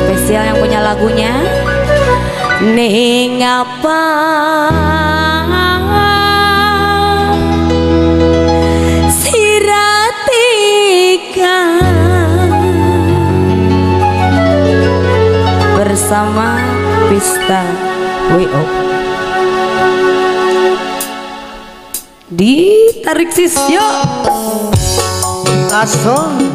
spesial yang punya lagunya. Ning apa? Siratika Bersama Pista WO Ditarik sis yuk. corazón.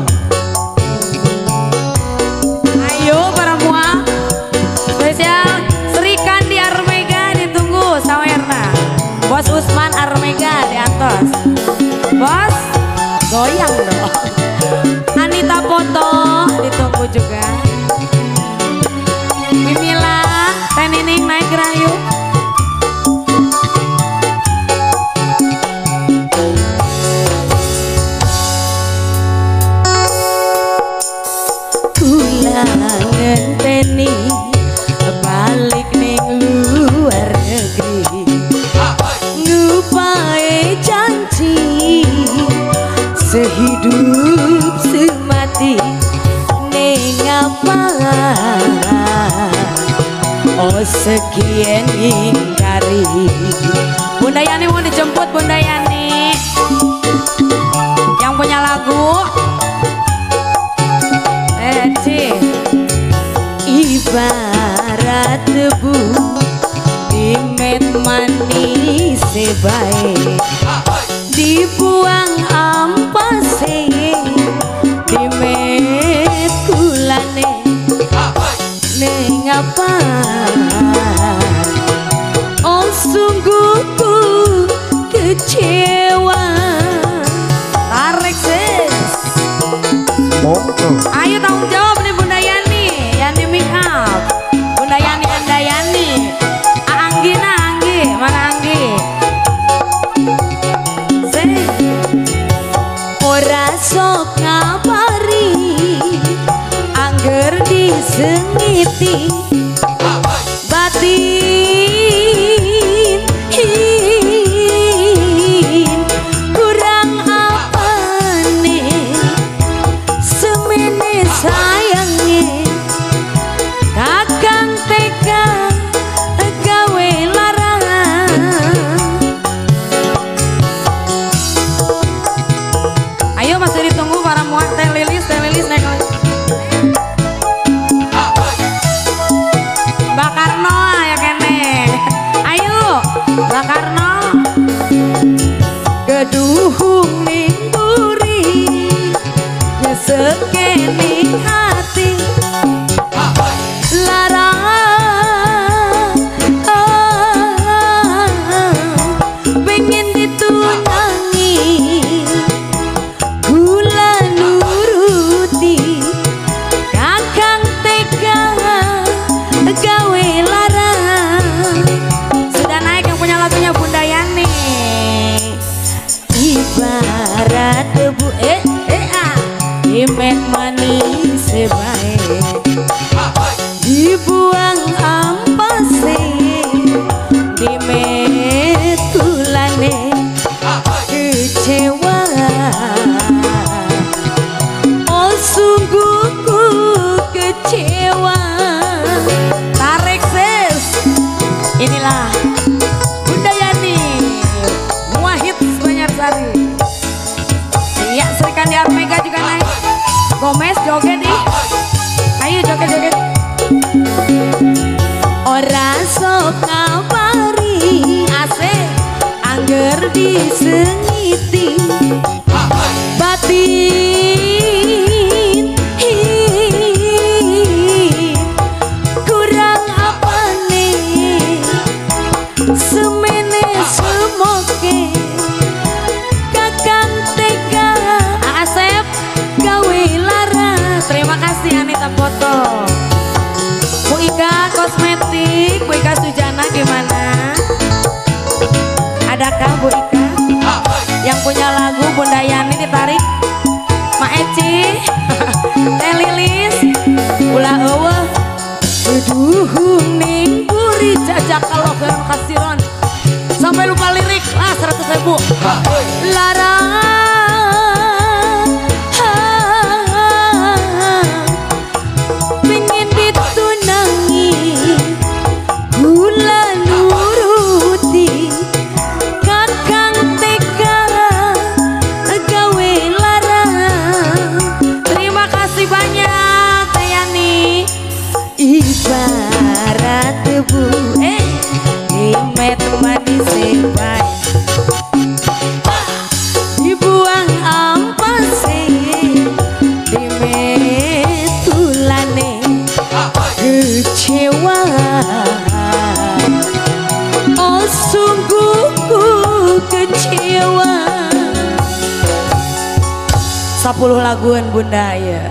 Sekian ingkari Bunda Yani mau dijemput Bunda Yani yang punya lagu. Eci ibarat debu di manis sebaik kecewa. Tarik sis. Monggo. Ayo tanggung jawab nih Bunda Yani. Yani make up Bunda Yani Anda Yani. A Anggi nah Anggi. Mana Anggi? Sing Ora sok ngabari Angger disengiti geduhung ning buri nyesekeni hati. Larang pengen ditunangi Iya Sri Kandi Armega juga naik. Gomez joget ih Ayo joget joget. Ora sok ngabari Asik. Angger disengiti Adakah Bu Ika? Yang punya lagu Bunda Yani ditarik. Ma Eci Teh Lilis Ulah eueuh Duhung ning buri jajak kalau kasiron. Sampai lupa lirik lah seratus ribu. Larang 50 laguan bunda ya